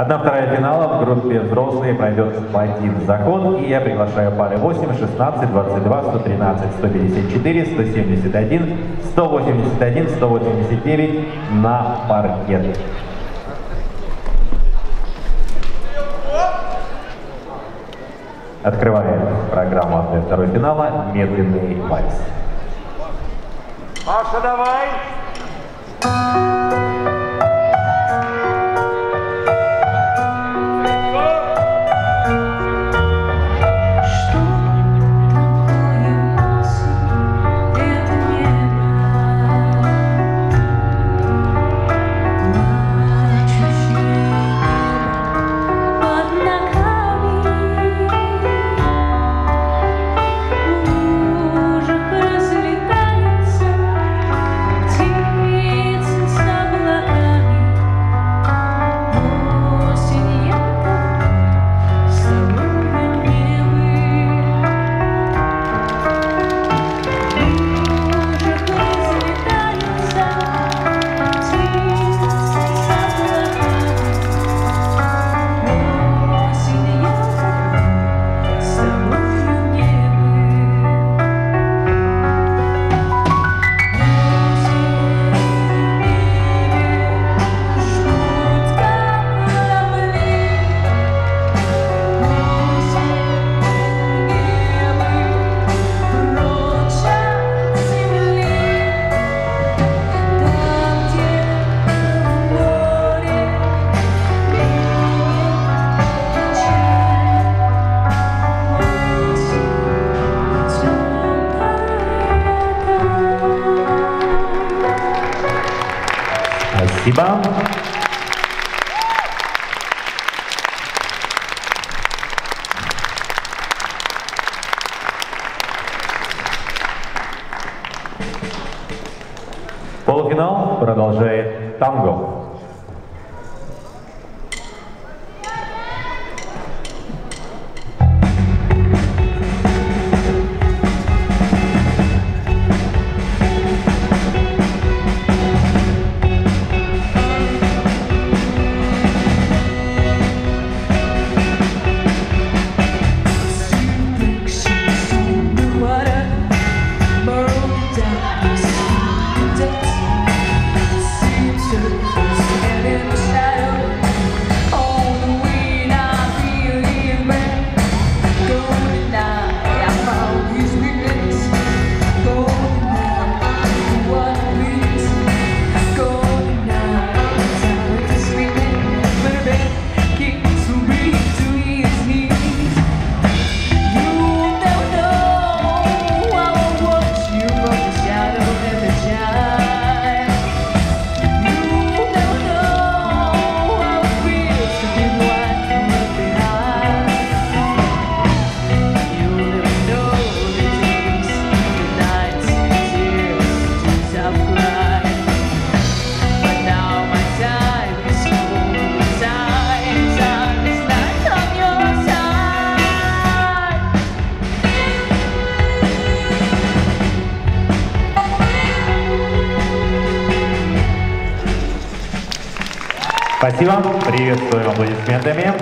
Одна вторая финала в группе взрослые пройдет один заход, и я приглашаю пары 8, 16, 22, 113, 154, 171, 181, 189 на паркет. Открываем программу одной второй финала «Медленный вальс». Маша, давай! Спасибо. Полуфинал Спасибо. Приветствуем аплодисментами.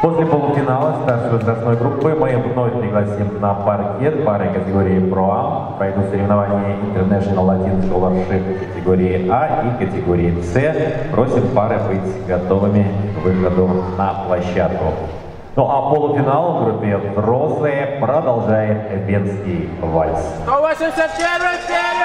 После полуфинала старшей возрастной группы мы вновь пригласим на паркет пары категории Pro-Am. Пройдут соревнования International Latin Scholarship категории А и категории С. Просим пары быть готовыми к выходу на площадку. Ну а полуфинал в группе взрослые продолжает венский вальс. 184 вперед!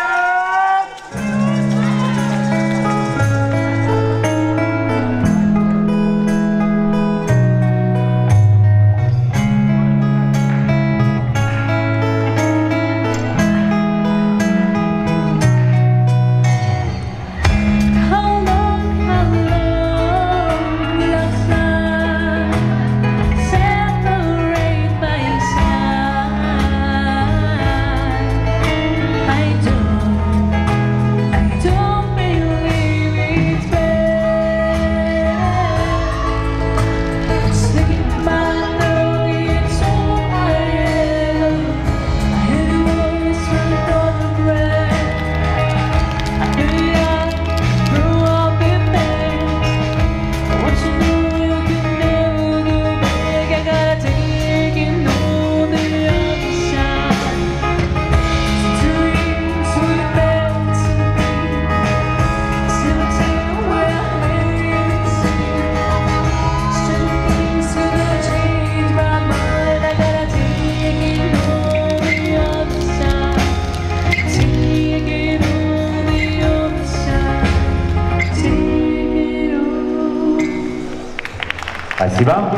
Спасибо.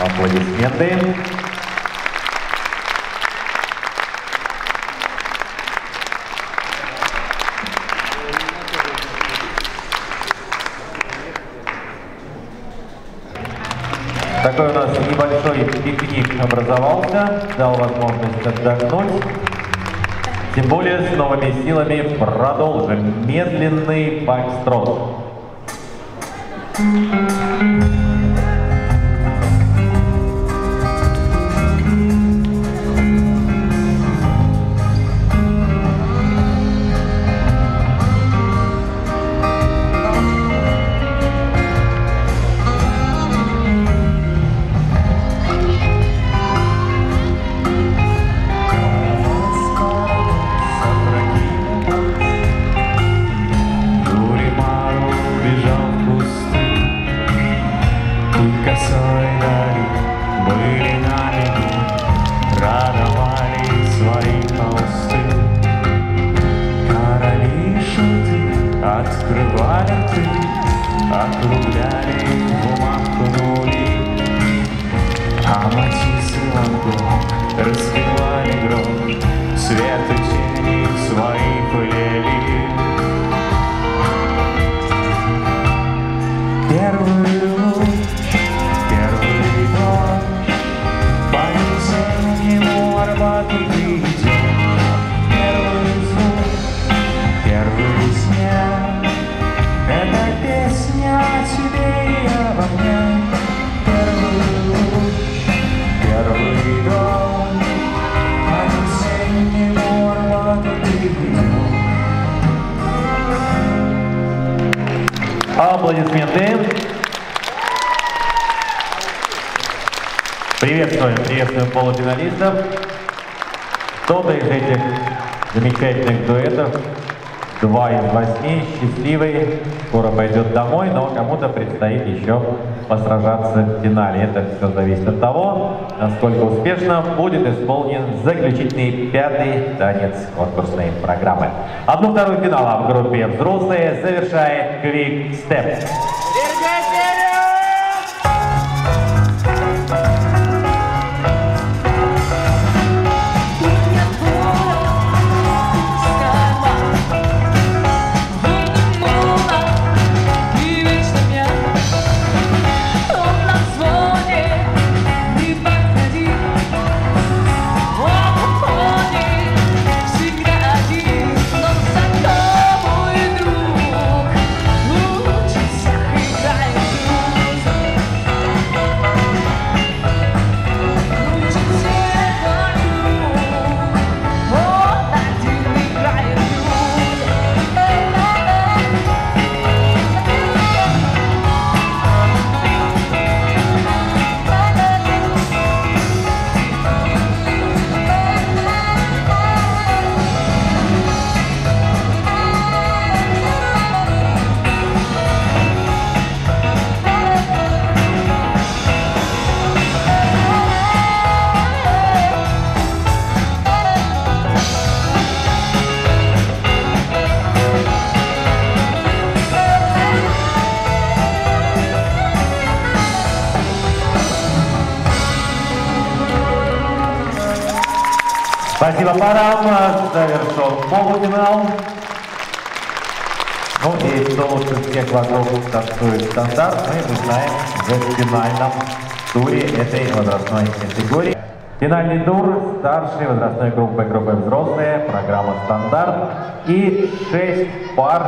Аплодисменты. Такой у нас небольшой пикник образовался, дал возможность отдохнуть. Тем более с новыми силами продолжим медленный фокстрот. Дуримару Macro Аплодисменты. Приветствуем, приветствуем полуфиналистов. Кто-то из этих замечательных дуэтов, два из восьми, счастливый, скоро пойдет домой, но кому-то предстоит еще посражаться в финале. Это все зависит от того, насколько успешно будет исполнен заключительный пятый танец конкурсной программы. Одну-вторую финала в группе «Взрослые» завершает Quick Step. Спасибо парам. Завершен полуфинал. Ну и кто лучше всех вокруг танцует стандарт, мы узнаем в финальном туре этой возрастной категории. Финальный тур старшей возрастной группы, группы взрослые, программа «Стандарт». И шесть пар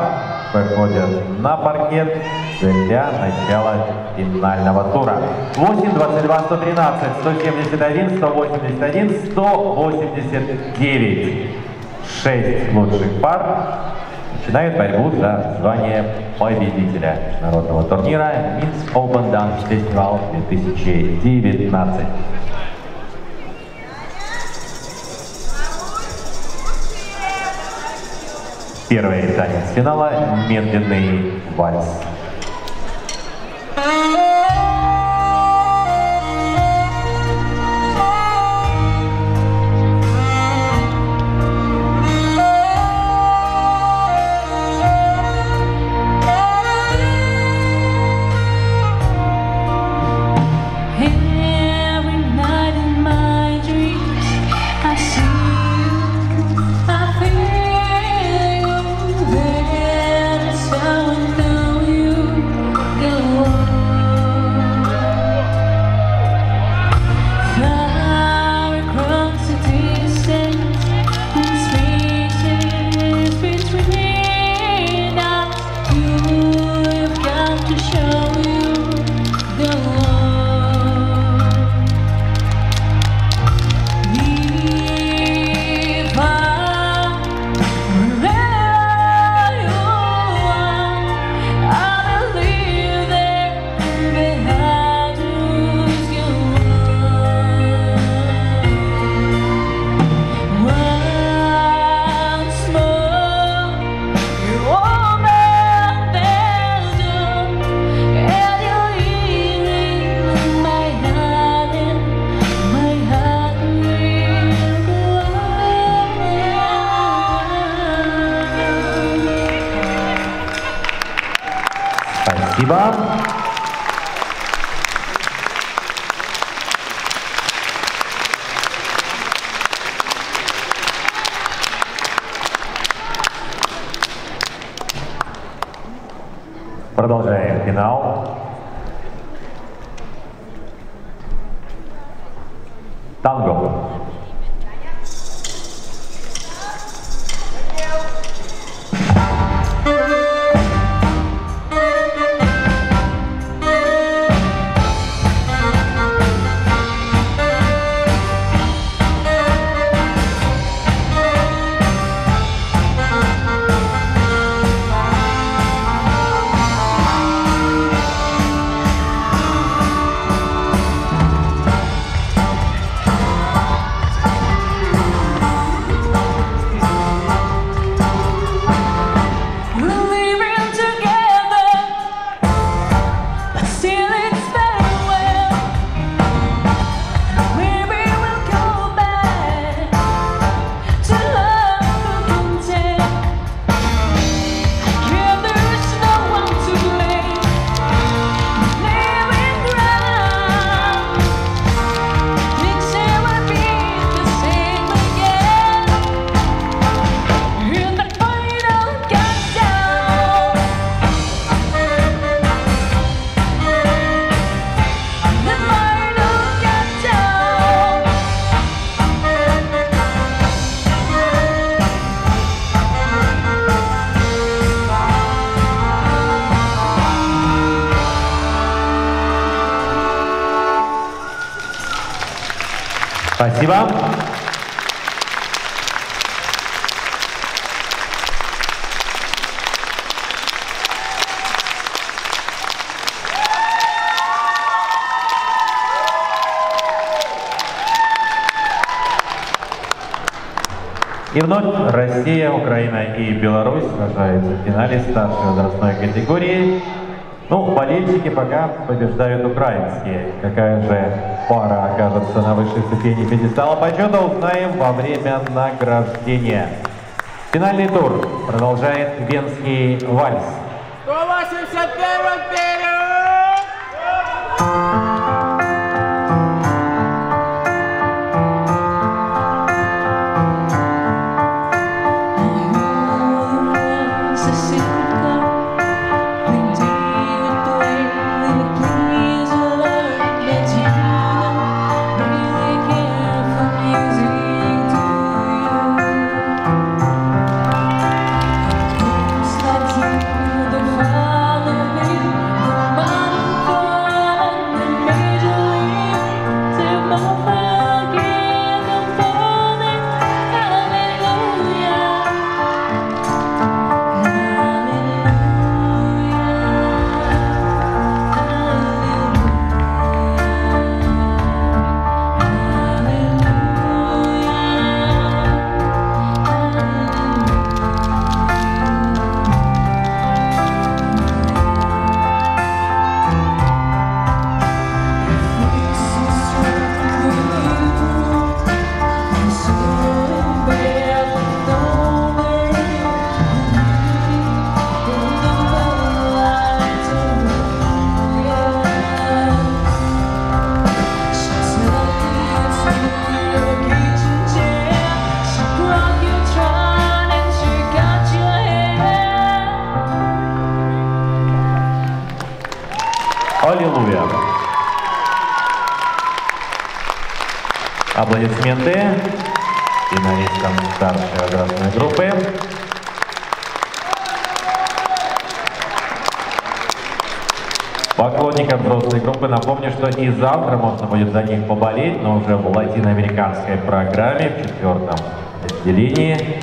выходят на паркет для начала финального тура. 8, 22, 113, 171, 181, 189. Шесть лучших пар начинают борьбу за звание победителя международного турнира Minsk Open Dance Festival 2019. Первый танец финала – медленный вальс. perdão, é, é final. Tá Tango. Спасибо. И вновь Россия, Украина и Беларусь сражаются в финале старшей возрастной категории. Ну, болельщики пока побеждают украинские. Какая же пара окажется на высшей ступени пьедестала почета, узнаем во время награждения. Финальный тур продолжает венский вальс. 181 Аллилуйя. Аплодисменты финалистам старшей возрастной группы. Поклонникам взрослой группы напомню, что и завтра можно будет за них поболеть, но уже в латиноамериканской программе в четвертом отделении,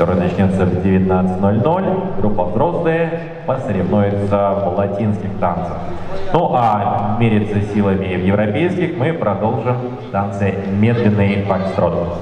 которое начнется в 19.00. Группа взрослые посоревнуется в латинских танцах. Ну а мериться силами в европейских мы продолжим танцы медленный фокстрот.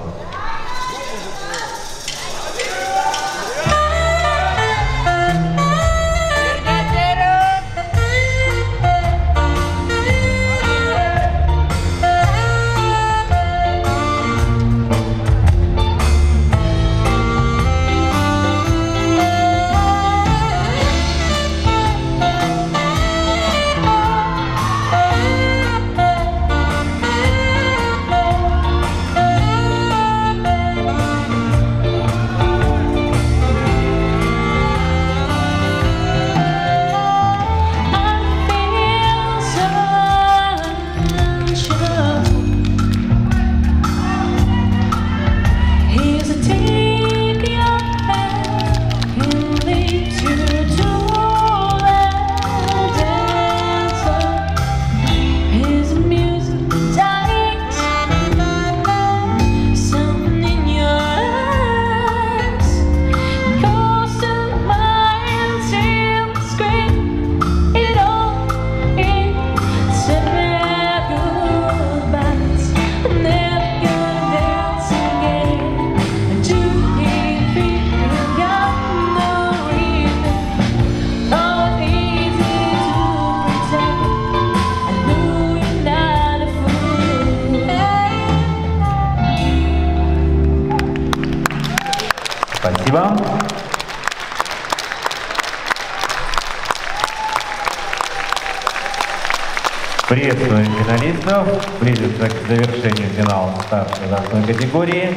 Финалистов. Близится к завершению финала старшей возрастной категории.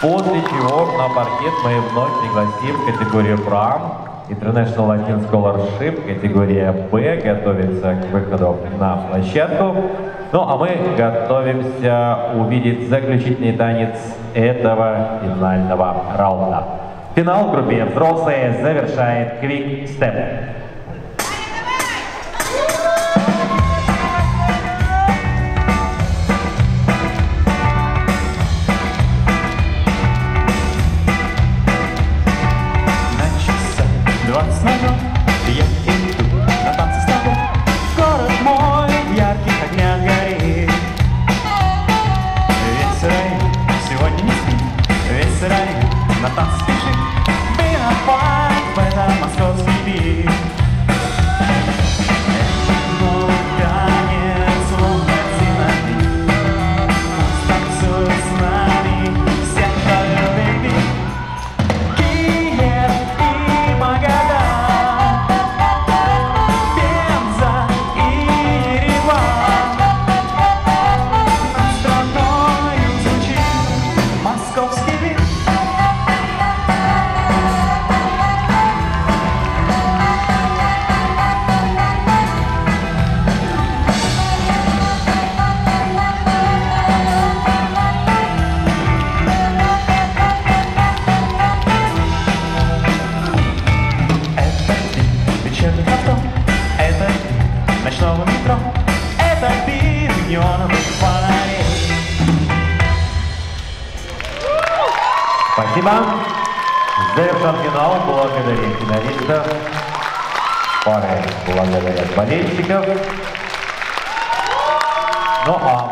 После чего на паркет мы вновь пригласим категорию Прам. International Latin Scholarship, категория Б, готовится к выходу на площадку. Ну а мы готовимся увидеть заключительный танец этого финального раунда. Финал в группе взрослые завершает Quick Step. Спасибо. Завершен финал. Благодарим финалистов. Пары благодарят болельщиков. Ну а мы...